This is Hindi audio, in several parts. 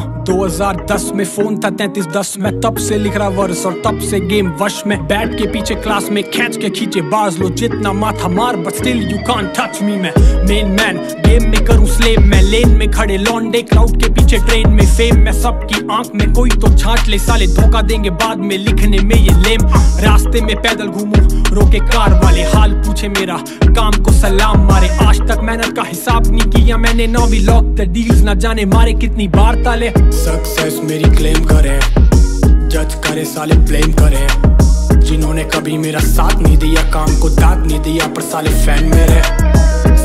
2010 में फ़ोन था तैतीस दस में। तब से लिख रहा वर्स और तब से गेम वश में। बैठ के पीछे क्लास में खेच के खींचे बाज लो। जितना माथा मार but still you can't touch me मैं मेन मैन गेम में करूँ स्लेम मैं लेन में खड़े। लॉन्डे क्राउड के पीछे ट्रेन में फेम मैं सबकी आँख में कोई तो छाट ले। साले धोखा देंगे बाद में लिखने में ये लेम रास्ते में पैदल घूमू, रोके कार वाले। हाल पूछे मेरा काम को सलाम मारे। आज तक मेहनत का हिसाब नहीं किया मैंने, नौ भी लॉक द डील्स ना जाने मारे कितनी बार ताले। सक्सेस मेरी क्लेम करे जज करे, साले ब्लेम करे। जिन्होंने कभी मेरा साथ नहीं दिया, काम को दाद नहीं दिया, पर साले फ़ैन मेरे।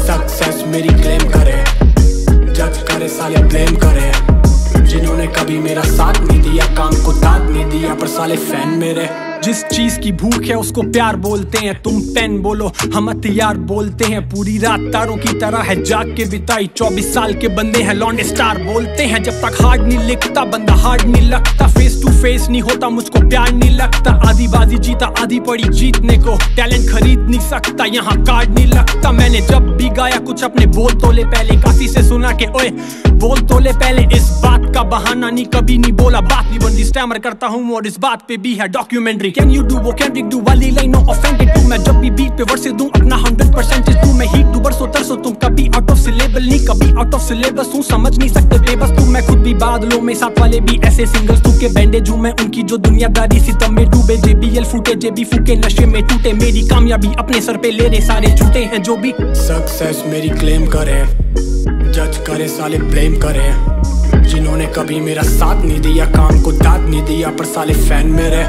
सक्सेस मेरी क्लेम करे जज करे, साले ब्लेम करे। जिन्होंने कभी मेरा साथ नहीं दिया, काम को दाद नहीं दिया, पर साले फ़ैन मेरे। जिस चीज़ की भूख है उसको प्यार बोलते हैं। तुम पेन बोलो, हम हथियार बोलते हैं। पूरी रात तारों की तरह है, जाग के बिताई। चौबीस साल के बंदे हैं, लॉन्ड स्टार बोलते हैं। जब तक हार्ड नहीं लिखता, बंदा हार्ड नहीं लगता। फेस टू फेस नहीं होता, मुझको प्यार नहीं लगता। आधी बाजी जीता, आधी पड़ी जीतने को। टैलेंट खरीद नहीं सकता, यहाँ कार्ड नहीं लगता। मैंने जब भी गाया, कुछ अपने बोल तोले पहले। काफ़ी से सुना के, ओए, बोल तोले पहले। इस बात का बहाना नहीं, कभी नहीं बोला। बात नहीं बंदी स्टैमर करता हूँ और इस बात पे भी है। डॉक्यूमेंट्री कैन यू डू वो कैन डू वाली लाइनों ऑफेंडेड टू मैं जब भी बीट पे वर्सेस दूँ, अपना 100 परसेंटेज दूँ मैं हीट डू बरसो तरसो तुम कभी आउट ऑफ़ सिलेबल नहीं, कभी आउट ऑफ़ सिलेबस हूँ समझ नहीं सकते बेबस तू, मैं खुद भी बादलों में, साथ वाले भी ऐसे सिंगल्स तू के बैंडेज हूँ मैं, उनकी जो दुनियादारी सितम में डूबे जेबीएल फूटे जेबी फूके, नशे में टूटे, मेरी कामयाबी अपने सर पे ले रहे सारे झूठे हैं जो भी। सक्सेस मेरी क्लेम करे जज करे, साले ब्लेम करे जिन्होंने कभी मेरा साथ नहीं दिया, काम को दाद नहीं दिया, पर साले फ़ैन मेरे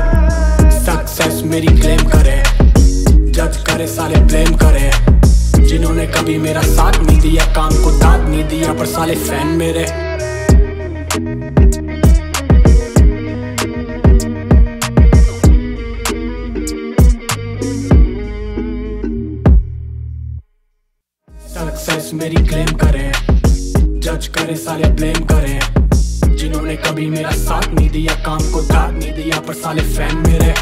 जिन्होंने कभी मेरा साथ नहीं दिया, काम को दाद नहीं दिया, पर साले फ़ैन मेरे। सक्सेस मेरी क्लेम करे जज करे, साले ब्लेम करे। जिन्होंने कभी मेरा साथ नहीं दिया, काम को दाद नहीं दिया, पर साले फ़ैन मेरे।